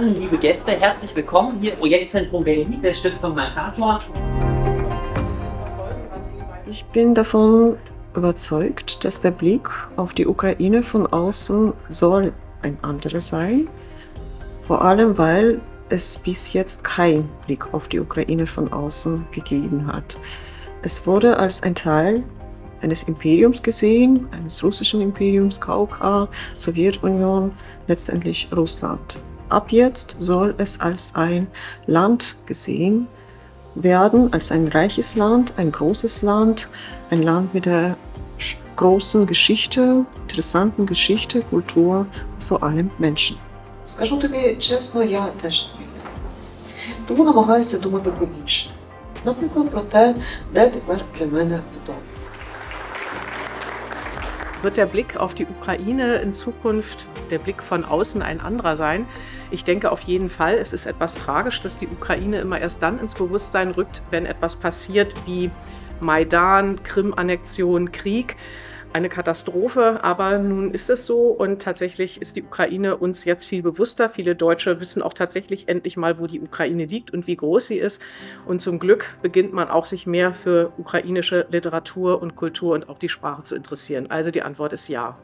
an, liebe Gäste, herzlich willkommen hier im Projektzentrum Berlin der Stiftung Mercator. Ich bin davon überzeugt, dass der Blick auf die Ukraine von außen soll ein anderer sein. Vor allem, weil es bis jetzt keinen Blick auf die Ukraine von außen gegeben hat. Es wurde als ein Teil eines Imperiums gesehen, eines russischen Imperiums, KOK, Sowjetunion, letztendlich Russland. Ab jetzt soll es als ein Land gesehen werden, als ein reiches Land, ein großes Land, ein Land mit der großen Geschichte, interessanten Geschichte, Kultur, vor allem Menschen. Скажу тобі чесно, я теж не вірю. Тому намагаюся думати про інше. Наприклад, про те, де тепер для мене вдома. Wird der Blick auf die Ukraine in Zukunft, der Blick von außen ein anderer sein? Ich denke auf jeden Fall. Es ist etwas tragisch, dass die Ukraine immer erst dann ins Bewusstsein rückt, wenn etwas passiert wie Maidan, Krim-Annexion, Krieg eine Katastrophe, aber nun ist es so und tatsächlich ist die Ukraine uns jetzt viel bewusster. Viele Deutsche wissen auch tatsächlich endlich mal, wo die Ukraine liegt und wie groß sie ist. Und zum Glück beginnt man auch sich mehr für ukrainische Literatur und Kultur und auch die Sprache zu interessieren. Also die Antwort ist ja.